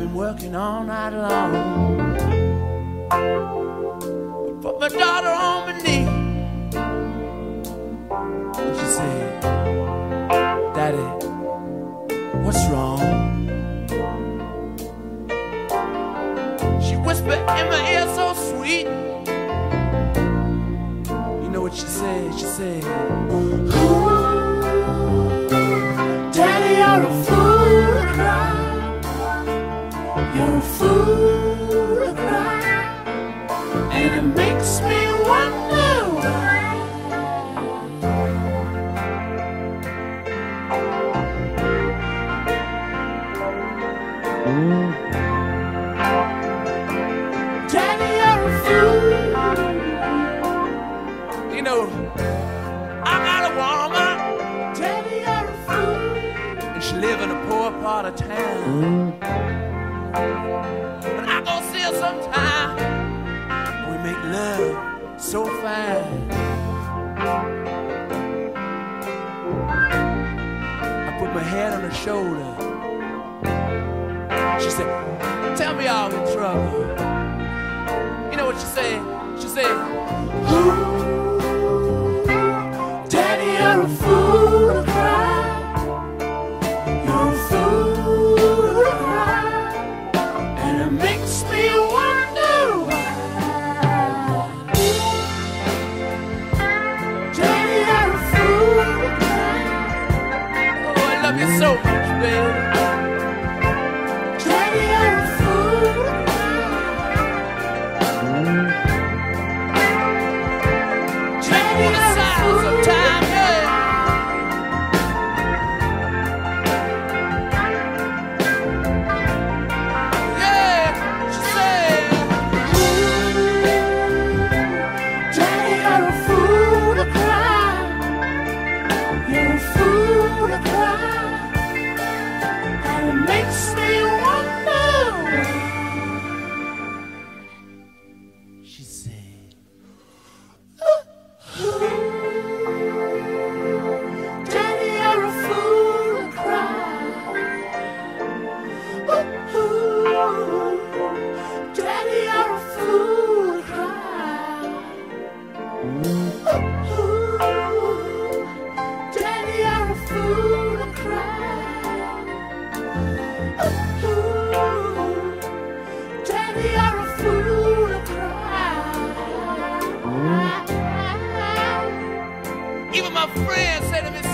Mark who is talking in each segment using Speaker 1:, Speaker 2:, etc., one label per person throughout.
Speaker 1: been working all night long. Put my daughter on my knee, and she said, Daddy, what's wrong? She whispered in my ear so sweet. You know what she said? She said,
Speaker 2: Daddy, you're a fool to cry. You're a fool cry. And it makes me wonder why. Daddy, you're a fool.
Speaker 1: You know, I got a woman,
Speaker 2: Daddy, you're a fool.
Speaker 1: and she live in a poor part of town. But so fine. I put my head on her shoulder. She said, "Tell me all your trouble." You know what she said? She said.
Speaker 2: Ooh, Daddy, you're a fool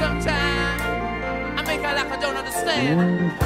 Speaker 1: sometimes, I make out like I don't understand.